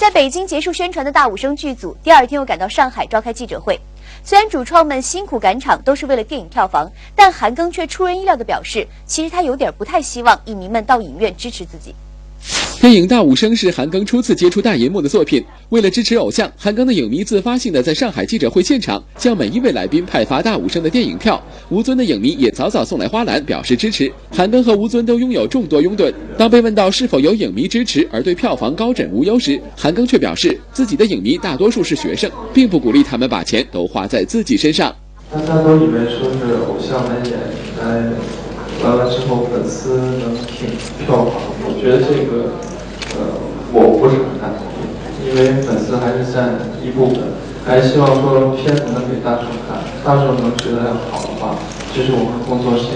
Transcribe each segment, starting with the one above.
在北京结束宣传的大武生剧组，第二天又赶到上海召开记者会。虽然主创们辛苦赶场都是为了电影票房，但韩庚却出人意料地表示，其实他有点不太希望影迷们到影院支持自己。电影《大武生》是韩庚初次接触大银幕的作品。为了支持偶像，韩庚的影迷自发性的在上海记者会现场向每一位来宾派发《大武生》的电影票。吴尊的影迷也早早送来花篮表示支持。韩庚和吴尊都拥有众多拥趸。当被问到是否有影迷支持而对票房高枕无忧时，韩庚却表示自己的影迷大多数是学生，并不鼓励他们把钱都花在自己身上。大家都以为说是偶像来演，来完了之后粉丝能挺票房，我觉得这个。因为粉丝还是占一部分，还希望说片子能给大众看，大众能觉得好的话，其实我们工作辛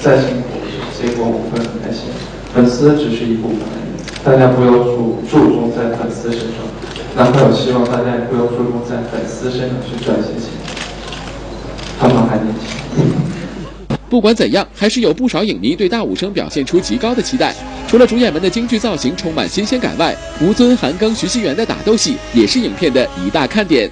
再辛苦，结果我会很开心。粉丝只是一部分，大家不要注注重在粉丝身上，男朋友希望，大家也不要注重在粉丝身上去赚些钱，他们还年轻。不管怎样，还是有不少影迷对大武生表现出极高的期待。除了主演们的京剧造型充满新鲜感外，吴尊、韩庚、徐熙媛的打斗戏也是影片的一大看点。